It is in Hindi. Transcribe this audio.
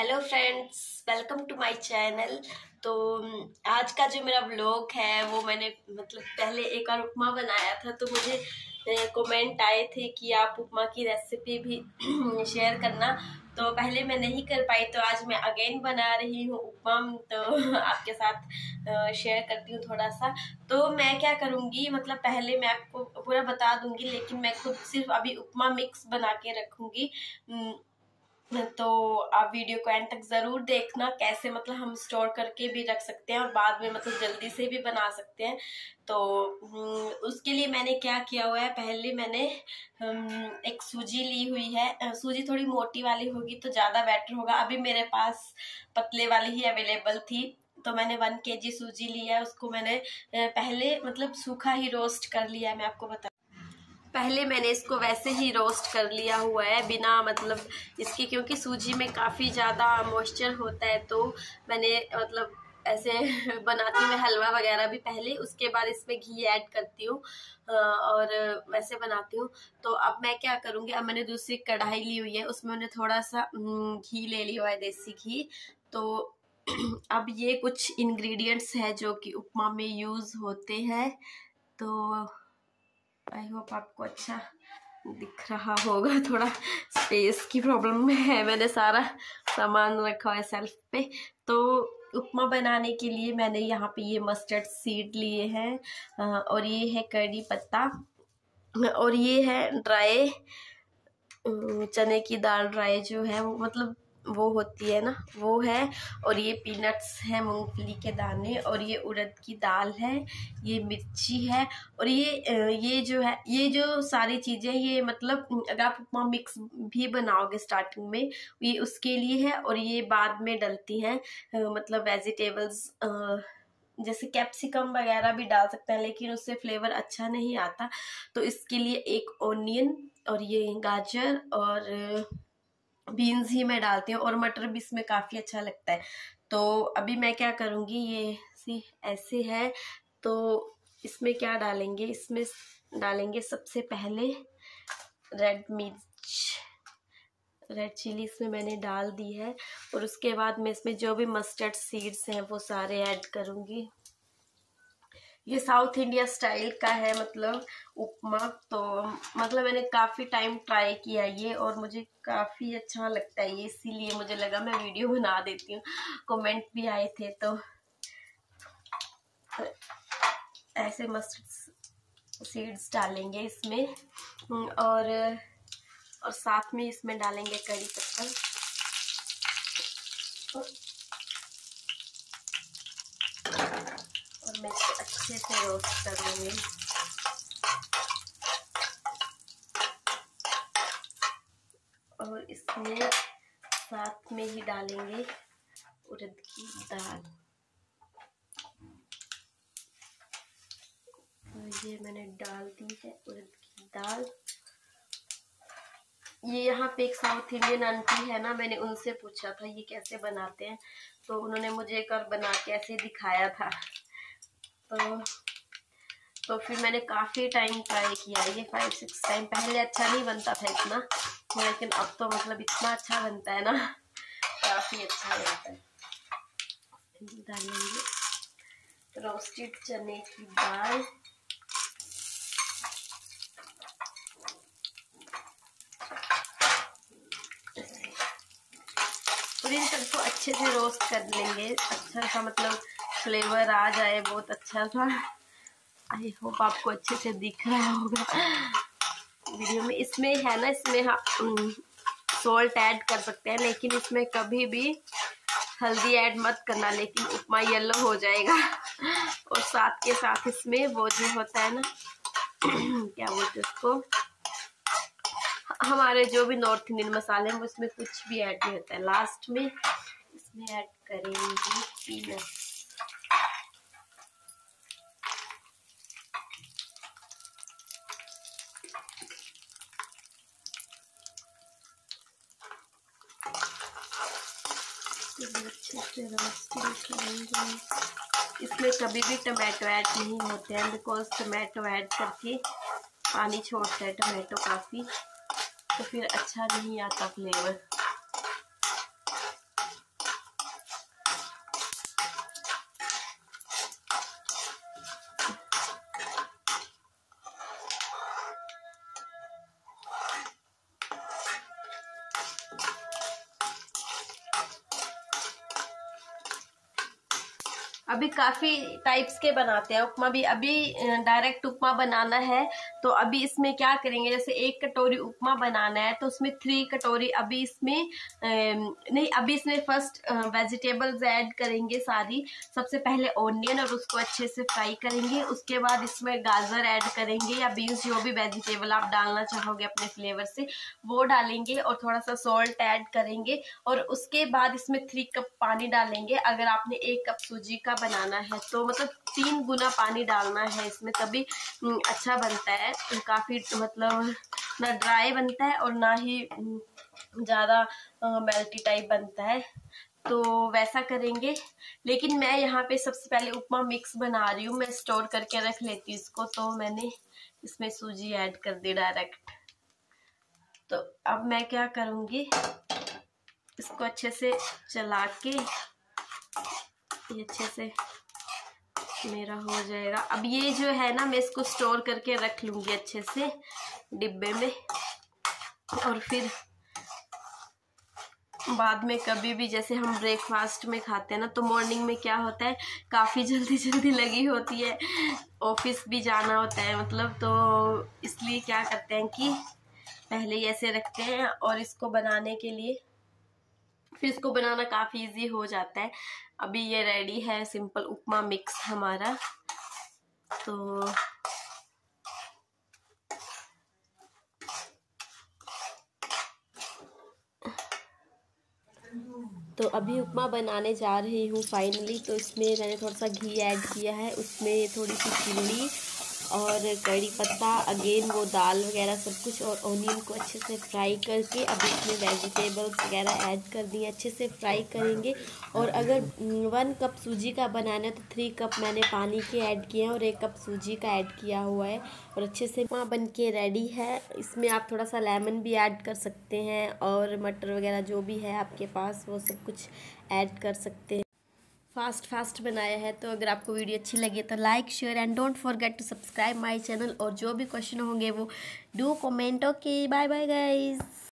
Hello friends welcome to my channel तो आज का जो मेरा ब्लॉग है, वो मैंने मतलब पहले एक और उपमा बनाया था तो मुझे कमेंट आए थे कि आप उपमा की रेसिपी भी शेयर करना। तो पहले मैं नहीं कर पाई तो आज मैं अगेन बना रही हूँ उपमा। तो आपके साथ शेयर करती हूँ थोड़ा सा तो मैं क्या करूँगी मतलब पहले मैं आपको पूरा बता दूँगी, लेकिन मैं खुद सिर्फ़ अभी उपमा मिक्स बना के रखूँगी। आप वीडियो को एंड तक ज़रूर देखना कैसे मतलब हम स्टोर करके भी रख सकते हैं और बाद में मतलब जल्दी से भी बना सकते हैं। तो हम्म, उसके लिए मैंने क्या किया हुआ है पहले मैंने हम्म, एक सूजी ली हुई है। सूजी थोड़ी मोटी वाली होगी तो ज़्यादा बेटर होगा। अभी मेरे पास पतले वाली ही अवेलेबल थी तो मैंने वन के सूजी लिया है। उसको मैंने पहले मतलब सूखा ही रोस्ट कर लिया है मैं आपको बता पहले मैंने इसको वैसे ही रोस्ट कर लिया हुआ है, बिना मतलब इसके, क्योंकि सूजी में काफ़ी ज़्यादा मॉइस्चर होता है तो मैंने मतलब ऐसे बनाती हूँ हलवा वगैरह भी पहले, उसके बाद इसमें घी ऐड करती हूँ और वैसे बनाती हूँ। तो अब मैं क्या करूँगी, अब मैंने दूसरी कढ़ाई ली हुई है, उसमें मैंने थोड़ा सा घी ले लिया हुआ है, देसी घी। तो अब ये कुछ इंग्रेडिएंट्स है, जो कि उपमा में यूज़ होते हैं तो आई होप आपको अच्छा दिख रहा होगा। थोड़ा स्पेस की प्रॉब्लम है मैंने सारा सामान रखा है सेल्फ पे। तो उपमा बनाने के लिए मैंने यहाँ पे ये मस्टर्ड सीड लिए हैं और ये है कड़ी पत्ता, और ये है ड्राई चने की दाल ड्राई जो है वो मतलब वो होती है ना, वो है। और ये पीनट्स है मूंगफली के दाने और ये उड़द की दाल है, ये मिर्ची है और ये ये जो है, ये जो सारी चीज़ें ये मतलब अगर आप उपमा मिक्स भी बनाओगे स्टार्टिंग में, ये उसके लिए है और ये बाद में डलती हैं मतलब वेजिटेबल्स जैसे कैप्सिकम वगैरह भी डाल सकते हैं लेकिन उससे फ्लेवर अच्छा नहीं आता। तो इसके लिए एक ओनियन और ये गाजर और बीन्स ही मैं डालती हूँ और मटर भी इसमें काफ़ी अच्छा लगता है। तो अभी मैं क्या करूँगी, ये सी, ऐसे है। तो इसमें क्या डालेंगे, इसमें डालेंगे सबसे पहले रेड मिर्च रेड चिली इसमें मैंने डाल दी है। और उसके बाद मैं इसमें जो भी मस्टर्ड सीड्स हैं, वो सारे ऐड करूँगी। ये साउथ इंडिया स्टाइल का है मतलब उपमा तो मतलब मैंने काफ़ी टाइम ट्राई किया ये और मुझे काफ़ी अच्छा लगता है ये, इसीलिए मुझे लगा मैं वीडियो बना देती हूँ। कमेंट भी आए थे तो। ऐसे मस्टर्ड सीड्स डालेंगे इसमें। और और साथ में इसमें डालेंगे कड़ी पत्ता और मैं इसे अच्छे से रोस्ट करूँगी और इसमें साथ में ही डालेंगे उड़द की दाल। तो ये मैंने डाल दी है उड़द की दाल। ये यहाँ पे एक साउथ इंडियन आंटी है ना, मैंने उनसे पूछा था ये कैसे बनाते हैं तो उन्होंने मुझे एक और बना के ऐसे दिखाया था। तो तो फिर मैंने काफ़ी टाइम ट्राई किया। ये फाइव सिक्स टाइम पहले अच्छा नहीं बनता था इतना, लेकिन अब तो मतलब इतना अच्छा बनता है ना। काफ़ी अच्छा बनता है। डालेंगे रोस्टेड चने की दाल। और इन सबको अच्छे से रोस्ट कर लेंगे। अच्छा सा मतलब फ्लेवर आ जाए, बहुत अच्छा सा आई होप आपको अच्छे से दिख रहा होगा। वीडियो में इसमें है ना, इसमें सॉल्ट ऐड कर सकते हैं, लेकिन इसमें कभी भी हल्दी ऐड मत करना, लेकिन उपमा येलो हो जाएगा। और साथ के साथ इसमें वो जो होता है ना, क्या बोलते उसको? हमारे जो भी नॉर्थ इंडियन मसाले हैं, वो इसमें कुछ भी ऐड नहीं होता है। लास्ट में इसमें ऐड करेंगे इसमें कभी भी टमाटो ऐड नहीं होते हैं बिकॉज़ टमाटो ऐड करके पानी छोड़ता है टमाटो काफ़ी तो फिर अच्छा नहीं आता फ्लेवर अभी काफ़ी टाइप्स के बनाते हैं। उपमा भी अभी डायरेक्ट उपमा बनाना है। तो अभी इसमें क्या करेंगे? जैसे एक कटोरी उपमा बनाना है तो उसमें थ्री कटोरी अभी इसमें नहीं, अभी इसमें फ़र्स्ट वेजिटेबल्स ऐड करेंगे सारी। सबसे पहले ओनियन और उसको अच्छे से फ्राई करेंगे। उसके बाद इसमें गाजर ऐड करेंगे या बीन्स जो भी वेजिटेबल आप डालना चाहोगे अपने फ्लेवर से, वो डालेंगे और थोड़ा सा सॉल्ट ऐड करेंगे। और उसके बाद इसमें थ्री कप पानी डालेंगे। अगर आपने एक कप सूजी का बनाना है तो मतलब तीन गुना पानी डालना है इसमें, तभी अच्छा बनता है। काफ़ी मतलब ना ड्राई बनता है और ना ही ज़्यादा मेल्टी टाइप बनता है। तो वैसा करेंगे। लेकिन मैं यहाँ पे सबसे पहले उपमा मिक्स बना रही हूँ। मैं स्टोर करके रख लेती इसको तो मैंने इसमें सूजी ऐड कर दी डायरेक्ट तो अब मैं क्या करूँगी? इसको अच्छे से चला के ये अच्छे से मेरा हो जाएगा। अब ये जो है ना, मैं इसको स्टोर करके रख लूँगी अच्छे से डिब्बे में। और फिर बाद में कभी भी जैसे हम ब्रेकफास्ट में खाते हैं ना तो मॉर्निंग में क्या होता है, काफ़ी जल्दी जल्दी लगी होती है। ऑफ़िस भी जाना होता है मतलब तो इसलिए क्या करते हैं कि पहले ऐसे रखते हैं और इसको बनाने के लिए फिर इसको बनाना काफ़ी इजी हो जाता है। अभी ये रेडी है सिंपल उपमा मिक्स हमारा। तो तो अभी उपमा बनाने जा रही हूँ फाइनली तो इसमें मैंने थोड़ा सा घी ऐड किया है। उसमें थोड़ी सी चिल्ली और कड़ी पत्ता, अगेन वो दाल वगैरह सब कुछ और ओनियन को अच्छे से फ्राई करके अब इसमें वेजिटेबल्स वगैरह ऐड कर दिए, अच्छे से फ्राई करेंगे। और अगर वन कप सूजी का बनाना है तो थ्री कप मैंने पानी के ऐड किए हैं और एक कप सूजी का ऐड किया हुआ है। और अच्छे से वहाँ बन के रेडी है। इसमें आप थोड़ा सा लेमन भी ऐड कर सकते हैं और मटर वगैरह जो भी है आपके पास वो सब कुछ ऐड कर सकते हैं। फास्ट फास्ट बनाया है तो अगर आपको वीडियो अच्छी लगी तो like share and don't forget to subscribe my channel और जो भी क्वेश्चन होंगे वो do comment okay bye bye guys